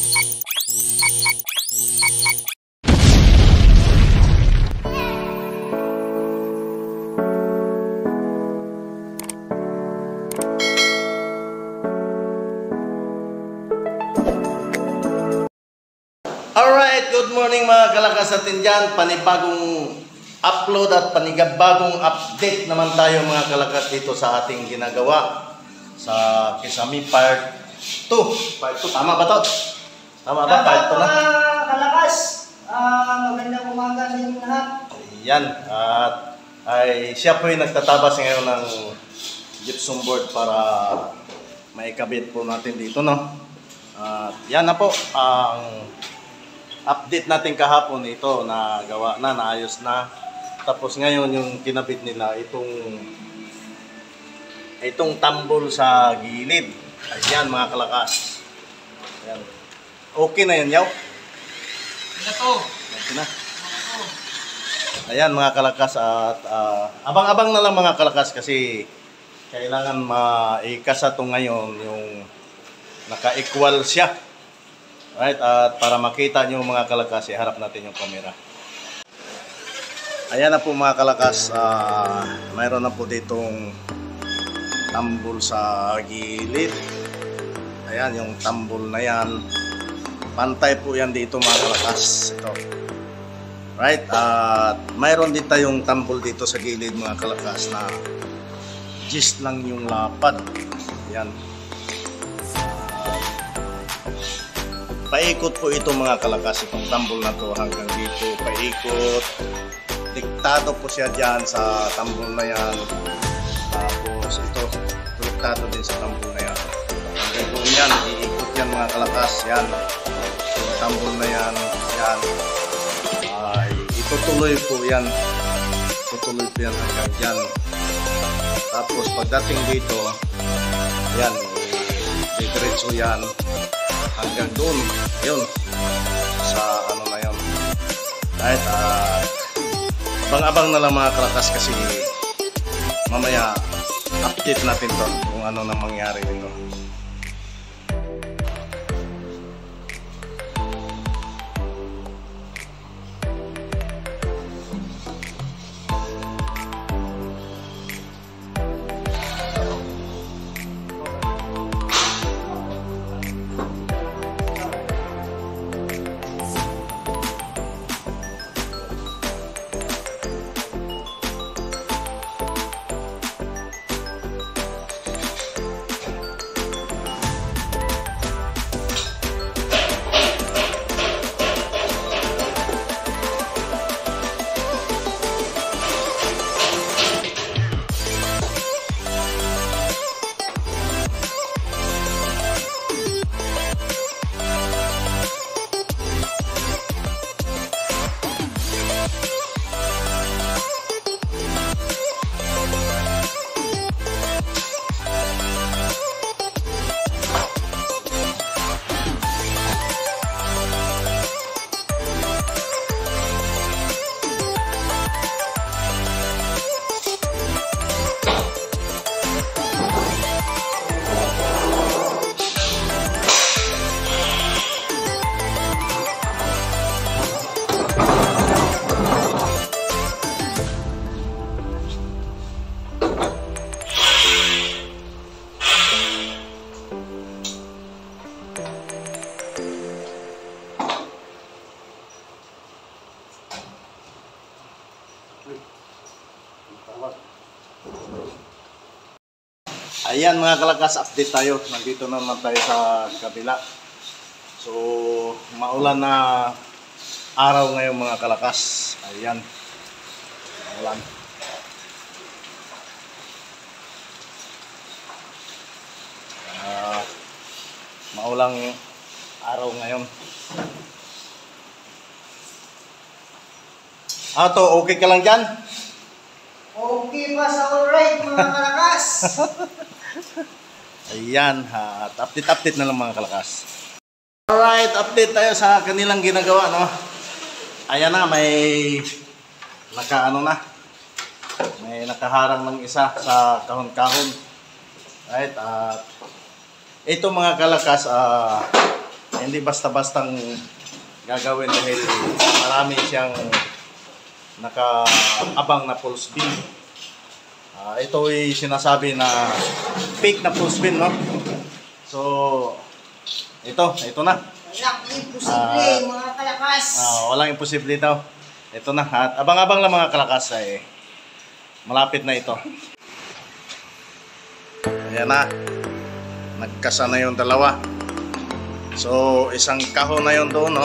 Alright, good morning mga kalakas natin dyan. Panibagong upload at panigabagong update naman tayo mga kalakas dito sa ating ginagawa sa Kisami Part 2. Part 2, tama ba to? Tama ba? 2 na? mga kalakas. Ah, magandang umaga sa inyo lahat. Yan. At ay siya po yung nagtatabas ngayon ng gypsum board para maikabit po natin dito, no? At yan na po ang update natin kahapon ito na gawa na, naayos na. Tapos ngayon yung kinabit nila itong itong tambol sa gilid. Ayan mga kalakas. Ayan. Okay na yan, yaw. Ito to. Okay na. Ayan mga kalakas at ah, abang-abang na lang mga kalakas kasi kailangan maikasa to ngayon yung naka-equal siya. Right? At para makita nyo mga kalakas, iharap natin yung camera. Ayan na po mga kalakas, ah, mayroon na po ditong tambol sa gilid. Ayan, yung tambol na yan. Pantay po yan dito mga kalakas. Ito. Right? At mayroon din tayong tambol dito sa gilid mga kalakas na gist lang yung lapad. Yan. Paikot po ito mga kalakas, itong tambol na to hanggang dito. Paikot. Diktado po siya dyan sa tambol na yan. Tapos ito, diktado din sa tambol na yan. Hanggang doon yan, iikot yan mga kalakas. Yan. Tambol na yan. Yan. Ay, itutuloy po yan. Itutuloy po yan hanggang dyan. Tapos pagdating dito, yan, didiretso yan hanggang doon. Yun. Sa ano na yun. Right, ah, abang-abang na lang mga kalakas kasi mamaya update natin to kung ano na mangyari dito. Ayan mga kalakas, update tayo. Nandito na naman tayo sa kabila. So, maulan na araw ngayon mga kalakas. Ayan. Maulan. Ah, maulang araw ngayon. Ah, to, okay ka lang dyan? Okay pa sa alright mga kalakas. Ayan, ha, at update-update na lang mga kalakas. Alright, update tayo sa kanilang ginagawa, no? Ayan na, may naka ano na. May nakaharang ng isa sa kahon-kahon. Right, at ito mga kalakas, ah, hindi basta-bastang gagawin dahil marami siyang nakaabang na pulse beam. Ah, ito ay sinasabi na fake na pulse beam, no? So, ito, ito na. Walang imposible, Ah. mga kalakas. Ah, walang imposible daw. Ito na. At abang-abang lang mga kalakas ay malapit na ito. Ayan na. Nagkasa na yung dalawa. So, isang kahon na yun doon, no?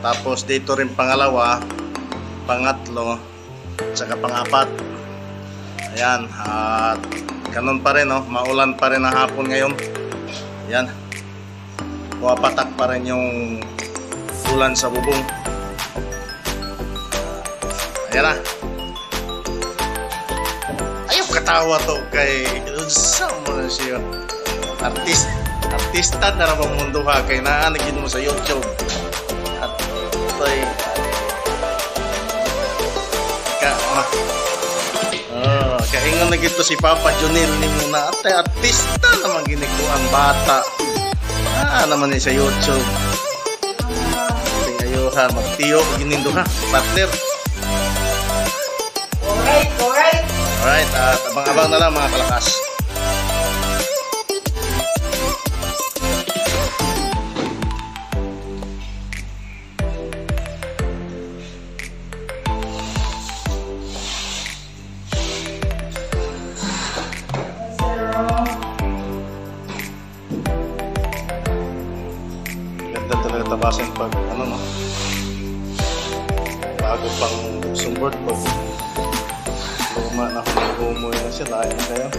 Tapos dito rin pangalawa, pangatlo, saka pangapat. Ayan. At ganun pa rin, no? Maulan pa rin ang hapon ngayon. Ayan. Pumapatak pa rin yung ulan sa bubong. Ayan na. Ayaw katawa to kay sa mo na. Artist, artista na ramang mundo ha kay naanagin mo sa YouTube. At toy ka ma. Kaingon na gito si Papa Junil ni muna ate artista naman giniko ang bata. Ah, naman ni sa YouTube. Tingayo ha, magtiyo, ginindo ha, partner. Alright, alright. Alright, at abang-abang na lang mga kalakas.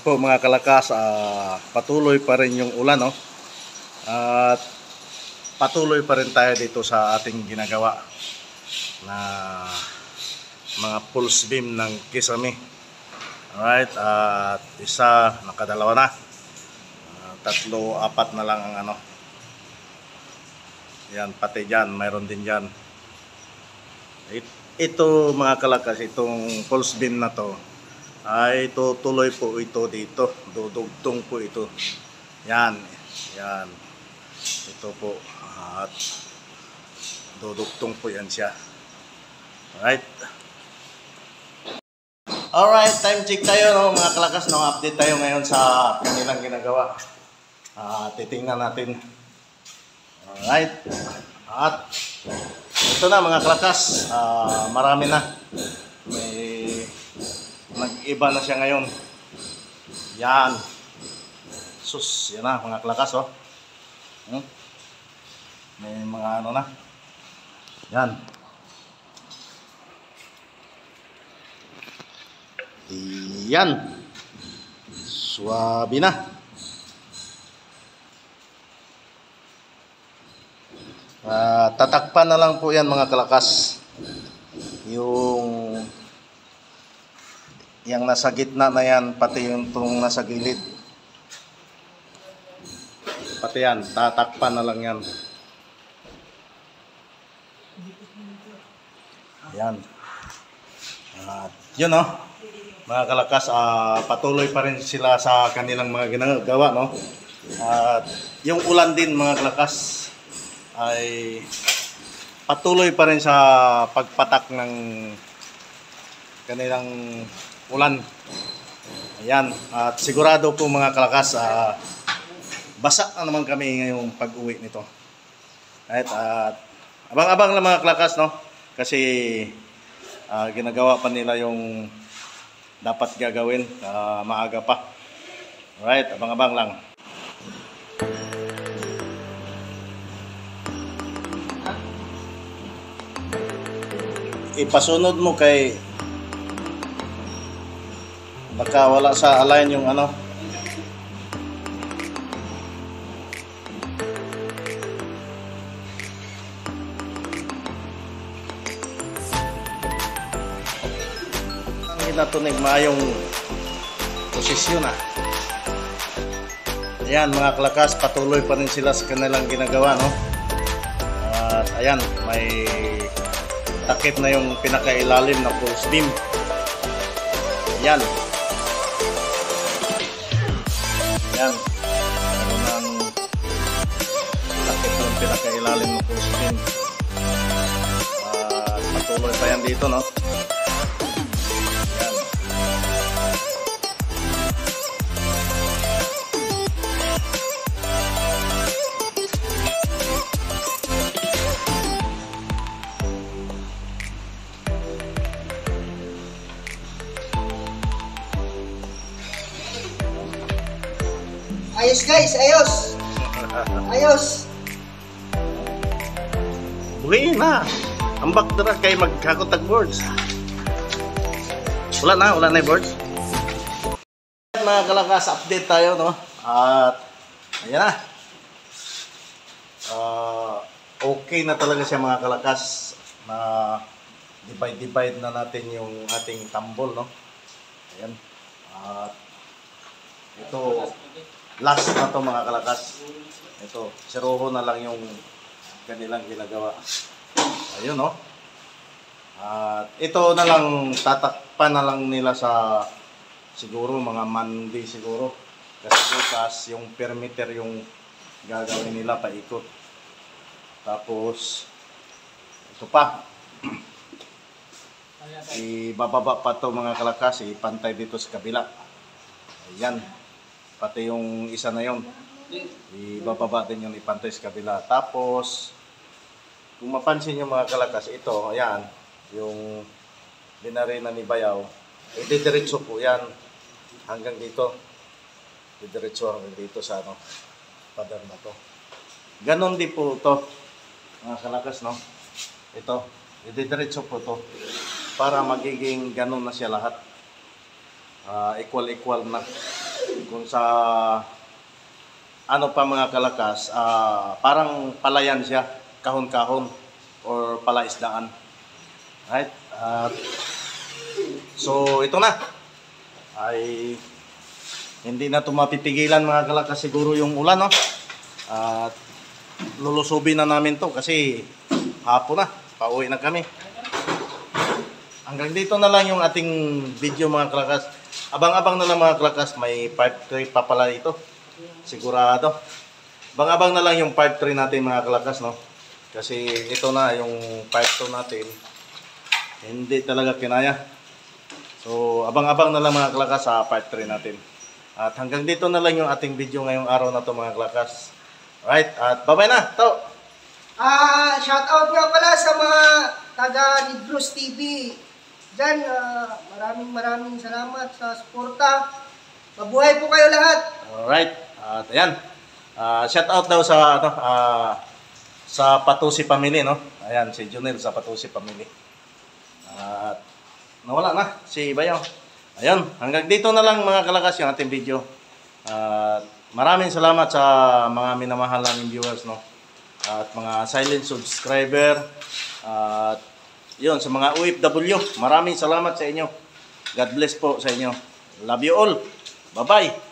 Po mga kalakas, ah, patuloy pa rin yung ulan, no? At patuloy pa rin tayo dito sa ating ginagawa na mga pulse beam ng Kisame. Alright, at isa, nakadalawa na. Ah, tatlo, apat na lang ang ano. Yan, pati dyan, mayroon din dyan. It- Ito mga kalakas, itong pulse beam na to, ay tutuloy po ito dito. Dudugtong po ito. Yan. Yan. Ito po. At dudugtong po yan siya. Alright. Alright, time check tayo no, mga kalakas. No, update tayo ngayon sa kanilang ginagawa. Ah, titingnan natin. Alright. At ito na mga kalakas. Ah, marami na. May nag-iba na siya ngayon. Yan. Sus, yan na mga kalakas oh. Hmm? May mga ano na. Yan. Yan. Swabe na. Ah, tatakpan na lang po yan mga kalakas. Yung yung nasa gitna na yan, pati yung tung nasa gilid. Pati yan, tatakpan na lang yan. Yan. At yun oh. mga kalakas, ah, patuloy pa rin sila sa kanilang mga ginagawa, no? At yung ulan din, mga kalakas, ay patuloy pa rin sa pagpatak ng kanilang ulan. Ayan, at sigurado po mga kalakas, ah, basa na naman kami ngayong pag-uwi nito. Right, at abang-abang lang mga kalakas, no? Kasi ah, ginagawa pa nila yung dapat gagawin ah, maaga pa. Right, abang-abang lang. Ipasunod mo kay baka wala sa align yung ano. Ang ginatunig maayong posisyon ah. Ayan mga klakas patuloy pa rin sila sa kanilang ginagawa no? At ayan may takip na yung pinakailalim na close beam ayan ayan. Meron ng takip yung pinakailalim na close beam at patuloy pa yan dito no guys, ayos. Ayos. Buhi na. Ambak na kay magkakotag boards. Wala na, wala na yung boards. Mga kalakas, update tayo, no? At, ayan na. Ah, okay na talaga siya mga kalakas na divide-divide na natin yung ating tambol, no? Ayan. At, ito, last na to mga kalakas. Ito, siroho na lang yung kanilang ginagawa. Ayun, no? At ito na lang, tatakpan na lang nila sa siguro mga Monday siguro. Kasi bukas yung perimeter yung gagawin nila paikot. Tapos, ito pa. Ibababa pa to mga kalakas, ipantay dito sa kabila. Ayan. Pati yung isa na yon ibababa din yung ipantay sa kabila. Tapos, kung mapansin nyo mga kalakas, ito, ayan, yung binarina ni Bayaw, eh, didiretso po yan hanggang dito. Didiretso hanggang dito sa ano, pader na to. Ganon din po to, mga kalakas, no? Ito, didiretso po to para magiging ganon na siya lahat. Ah, equal-equal na. Kung sa ano pa mga kalakas, ah, parang palayan siya, kahon-kahon or palaisdaan. Right? At so ito na. Ay hindi na ito mapipigilan mga kalakas siguro yung ulan, no? At lulusubin na namin to kasi hapon na, pauwi na kami. Hanggang dito na lang yung ating video mga kalakas. Abang-abang na lang mga kalakas, may part 3 pa pala ito. Sigurado. Abang-abang na lang yung part 3 natin mga kalakas, no? Kasi ito na yung part 2 natin. Hindi talaga kinaya. So, abang-abang na lang mga kalakas sa part 3 natin. At hanggang dito na lang yung ating video ngayong araw na to mga kalakas. Alright, at bye-bye na. To. Ah, shout out nga pala sa mga taga Nidros TV. Diyan, ah, maraming maraming salamat sa suporta. Mabuhay po kayo lahat. Alright. At ayan. Ah, shout out daw sa ano ah, sa Patusi Family, no? Ayan, si Junel sa Patusi Family. At nawala na si Bayaw. Ayun, hanggang dito na lang mga kalakas yung ating video. At maraming salamat sa mga minamahal naming viewers, no? At mga silent subscriber. At yun, sa mga OFW, maraming salamat sa inyo. God bless po sa inyo. Love you all. Bye-bye.